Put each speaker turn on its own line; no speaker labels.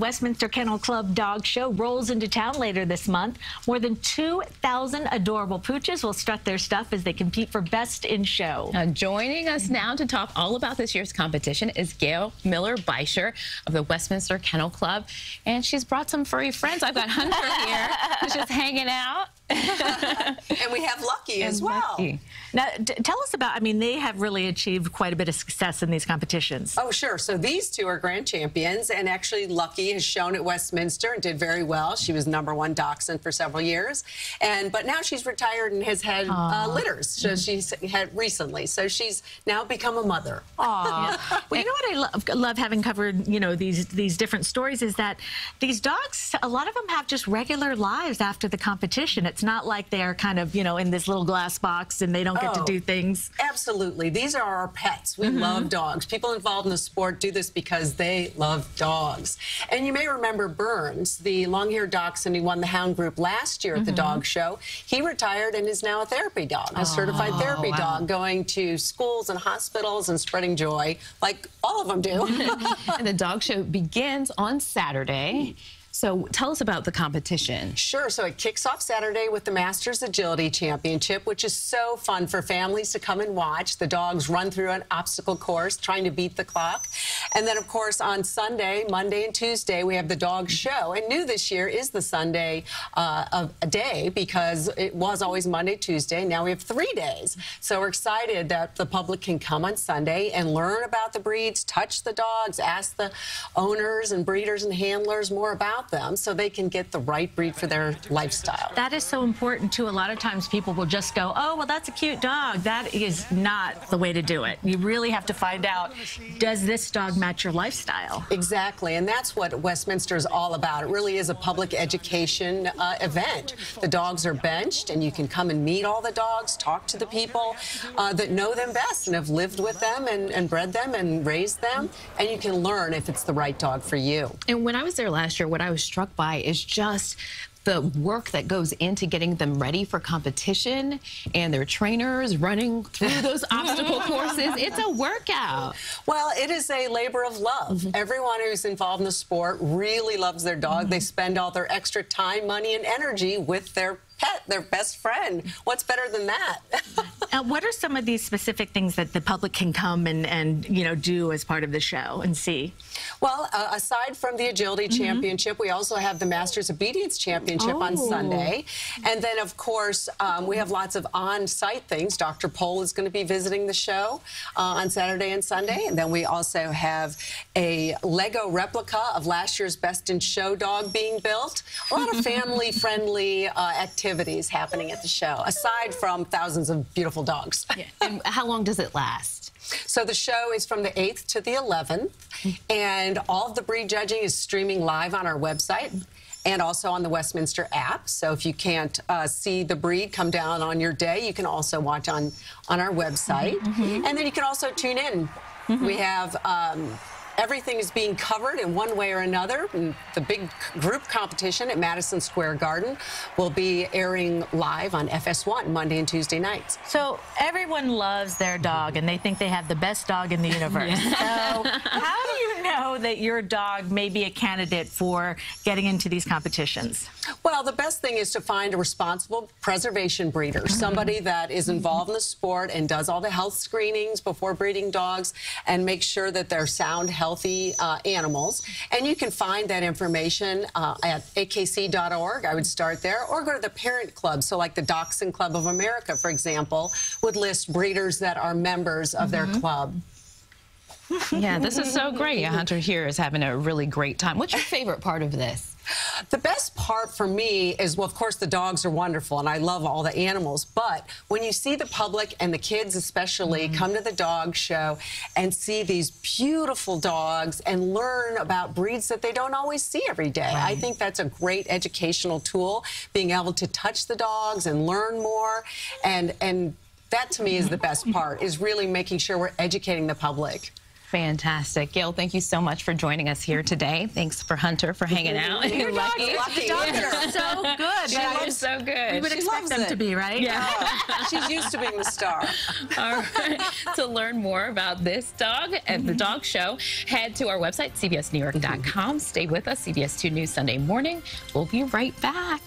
Westminster Kennel Club Dog Show rolls into town later this month. More than 2,000 adorable pooches will strut their stuff as they compete for Best in Show.
Uh, joining us now to talk all about this year's competition is Gail Miller Bisher of the Westminster Kennel Club. And she's brought some furry friends. I've got Hunter here, who's just hanging out.
and we have Lucky as well. Lucky.
Now, tell us about, I mean, they have really achieved quite a bit of success in these competitions.
Oh, sure. So these two are grand champions, and actually Lucky has shown at Westminster and did very well. She was number one dachshund for several years, and but now she's retired and has had uh, litters. So she's had recently. So she's now become a mother.
Aw. well, you know what I love, love having covered, you know, these these different stories is that these dogs, a lot of them have just regular lives after the competition. It's not like they're kind of, you know, in this little glass box and they don't get oh, to do things.
Absolutely. These are our pets. We mm -hmm. love dogs. People involved in the sport do this because they love dogs. And you may remember Burns, the long-haired dachshund who won the Hound Group last year at mm -hmm. the mm-hmm. dog show. He retired and is now a therapy dog, a oh, certified therapy wow. dog, going to schools and hospitals and spreading joy like all of them do.
and the dog show begins on Saturday. So tell us about the competition.
Sure. So it kicks off Saturday with the Masters Agility Championship, which is so fun for families to come and watch. The dogs run through an obstacle course trying to beat the clock. And then, of course, on Sunday, Monday, and Tuesday, we have the dog show. And new this year is the Sunday uh, of a day because it was always Monday, Tuesday. Now we have three days. So we're excited that the public can come on Sunday and learn about the breeds, touch the dogs, ask the owners and breeders and handlers more about them so they can get the right breed for their lifestyle.
That is so important, too. A lot of times people will just go, oh, well, that's a cute dog. That is not the way to do it. You really have to find out, does this dog match your lifestyle?
Exactly, and that's what Westminster is all about. It really is a public education uh, event. The dogs are benched, and you can come and meet all the dogs, talk to the people uh, that know them best and have lived with them and, and bred them and raised them, and you can learn if it's the right dog for you.
And when I was there last year, what I was struck by is just the work that goes into getting them ready for competition and their trainers running through those obstacle courses. It's a workout.
Well, it is a labor of love. Mm -hmm. Everyone who's involved in the sport really loves their dog. Mm -hmm. They spend all their extra time, money, and energy with their pet, their best friend. What's better than that?
Uh, what are some of these specific things that the public can come and, and you know, do as part of the show and see?
Well, uh, aside from the Agility mm -hmm. Championship, we also have the Masters Obedience Championship oh. on Sunday. And then, of course, um, we have lots of on-site things. Dr. Pol is going to be visiting the show uh, on Saturday and Sunday. And then we also have a Lego replica of last year's Best in Show dog being built. A lot of family-friendly uh, activities happening at the show, aside from thousands of beautiful dogs.
Yeah. And how long does it last?
So the show is from the 8th to the 11th, and all of the breed judging is streaming live on our website and also on the Westminster app. So if you can't uh, see the breed come down on your day, you can also watch on, on our website. Mm -hmm. And then you can also tune in. Mm -hmm. We have um, Everything is being covered in one way or another. Mm, the big group competition at Madison Square Garden will be airing live on FS1 Monday and Tuesday nights.
So everyone loves their dog, and they think they have the best dog in the universe. so how do you know that your dog may be a candidate for getting into these competitions?
Well, the best thing is to find a responsible preservation breeder, mm-hmm. somebody that is involved in the sport and does all the health screenings before breeding dogs and make sure that they're sound, healthy, healthy uh, animals. And you can find that information uh, at akc.org. I would start there, or go to the parent club. So, like the Dachshund Club of America, for example, would list breeders that are members of mm -hmm. their mm-hmm. club.
Yeah, this is so great. Hunter here is having a really great time. What's your favorite part of this?
The best part for me is, well, of course, the dogs are wonderful, and I love all the animals. But when you see the public and the kids especially mm -hmm. come to the dog show and see these beautiful dogs and learn about breeds that they don't always see every day, right. I think that's a great educational tool, being able to touch the dogs and learn more. And, and that, to me, is the best part, is really making sure we're educating the public.
Fantastic. Gail, thank you so much for joining us here today. Thanks for Hunter for hanging out.
Your dog's
Lucky.
lucky.
so good.
She so good.
We would
She
expect them
it.
to be, right?
Yeah. Oh.
She's used to being the star.
All right. to learn more about this dog and the mm-hmm. dog show, head to our website, cbsnewyork.com. Mm-hmm. Stay with us, CBS 2 News Sunday morning. We'll be right back.